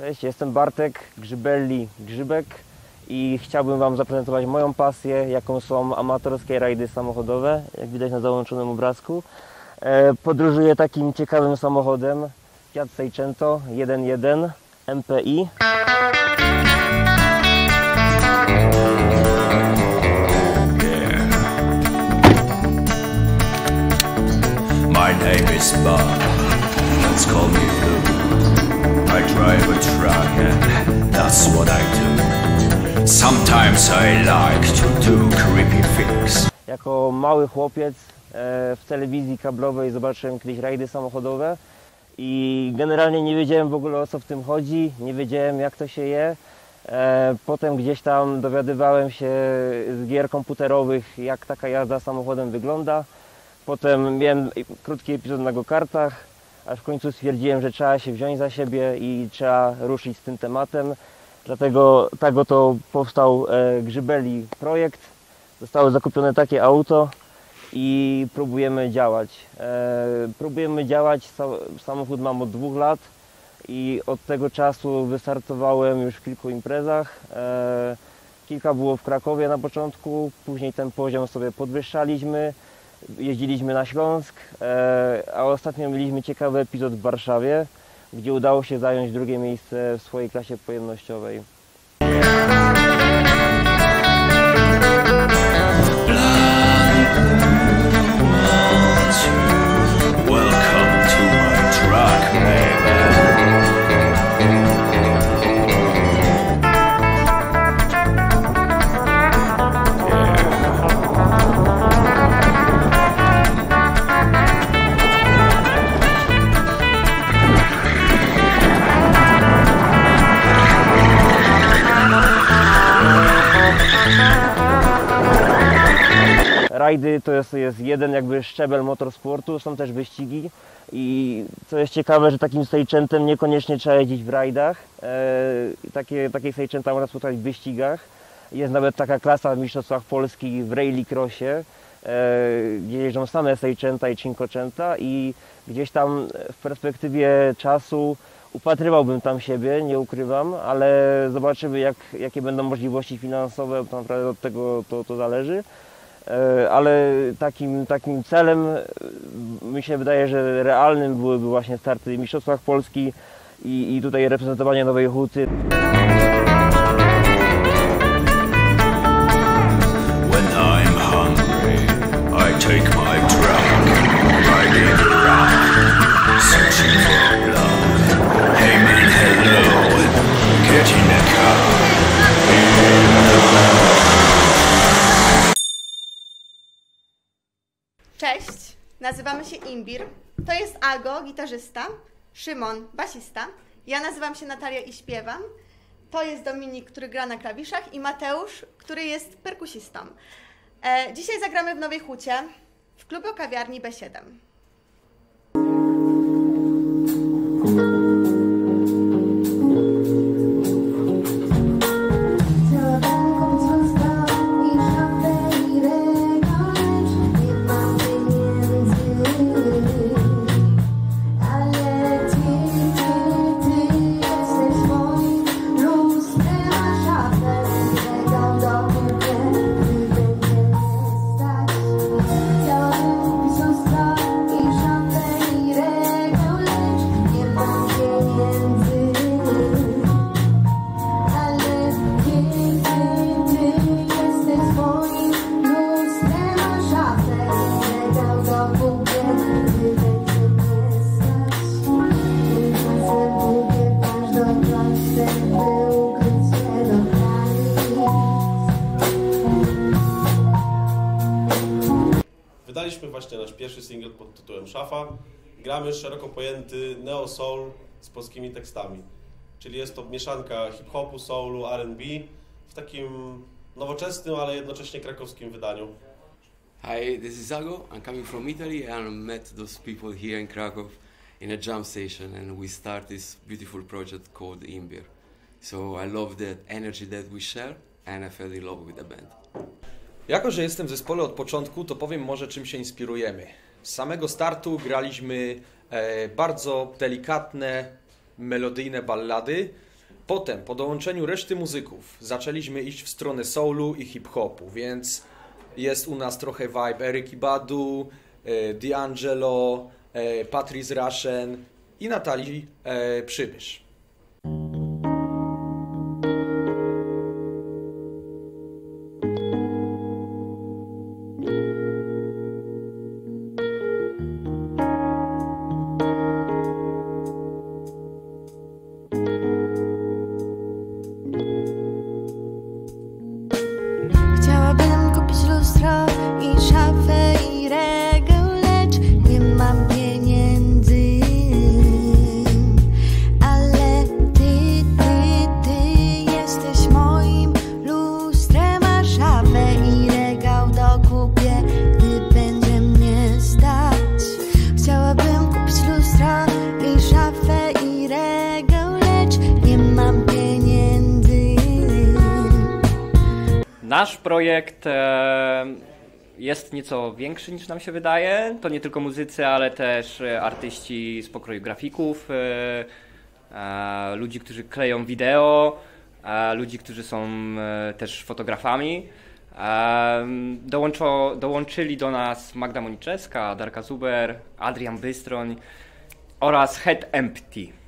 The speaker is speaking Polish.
Cześć, jestem Bartek Grzybelli Grzybek i chciałbym Wam zaprezentować moją pasję, jaką są amatorskie rajdy samochodowe, jak widać na załączonym obrazku. E, Podróżuję takim ciekawym samochodem Fiat Seicento 1.1 MPI. My name is Bob. Let's call me drive a truck and that's what I do. Sometimes I like to do creepy things. Jako mały chłopiec e, w telewizji kablowej zobaczyłem kiedyś rajdy samochodowe i generalnie nie wiedziałem w ogóle o co w tym chodzi, nie wiedziałem jak to się je. E, Potem gdzieś tam dowiadywałem się z gier komputerowych jak taka jazda samochodem wygląda. Potem miałem krótki epizod na go-kartach, aż w końcu stwierdziłem, że trzeba się wziąć za siebie i trzeba ruszyć z tym tematem. Dlatego tak oto powstał e, Grzybeli projekt. Zostało zakupione takie auto i próbujemy działać. E, próbujemy działać, Sa- samochód mam od dwóch lat i od tego czasu wystartowałem już w kilku imprezach. E, kilka było w Krakowie na początku, później ten poziom sobie podwyższaliśmy. Jeździliśmy na Śląsk, e, a ostatnio mieliśmy ciekawy epizod w Warszawie, gdzie udało się zająć drugie miejsce w swojej klasie pojemnościowej. Rajdy to jest, jest jeden jakby szczebel motorsportu, są też wyścigi i co jest ciekawe, że takim sejczentem niekoniecznie trzeba jeździć w rajdach. E, takie, takie sejczęta można spotkać w wyścigach. Jest nawet taka klasa w Mistrzostwach Polski w rallycrossie, e, gdzie jeżdżą same sejczęta i cinquecenta i gdzieś tam w perspektywie czasu upatrywałbym tam siebie, nie ukrywam, ale zobaczymy jak, jakie będą możliwości finansowe, to naprawdę od tego to, to zależy. E, ale takim, takim celem e, mi się wydaje, że realnym byłyby właśnie starty w Mistrzostwach Polski i, i tutaj reprezentowanie Nowej Huty. Hungry, I take my truck, riding around, searching for nazywamy się Imbir. To jest Ago, gitarzysta, Szymon, basista. Ja nazywam się Natalia i śpiewam. To jest Dominik, który gra na klawiszach i Mateusz, który jest perkusistą. E, dzisiaj zagramy w Nowej Hucie w klubie kawiarni B7. Wydaliśmy właśnie nasz pierwszy singiel pod tytułem Szafa. Gramy szeroko pojęty neo soul z polskimi tekstami. Czyli jest to mieszanka hip-hopu, soulu, R&B w takim nowoczesnym, ale jednocześnie krakowskim wydaniu. Hi, this is Zago. I'm coming from Italy and I met those people here in Krakow in a jam station and we start this beautiful project called Imbir. So I love the energy that we share and I fell in love with the band. Jako, że jestem w zespole od początku, to powiem może czym się inspirujemy. Z samego startu graliśmy e, bardzo delikatne, melodyjne ballady, Potem, po dołączeniu reszty muzyków, zaczęliśmy iść w stronę soulu i hip-hopu, więc jest u nas trochę vibe Eryki Badu, e, D'Angelo, e, Patrice Rushen i Natalii Przybysz. Nasz projekt e, jest nieco większy niż nam się wydaje. To nie tylko muzycy, ale też e, artyści z pokroju grafików, e, ludzi, którzy kleją wideo, ludzi, którzy są też fotografami. Dołączo, dołączyli do nas Magda Moniczewska, Darka Zuber, Adrian Bystroń oraz Head Empty.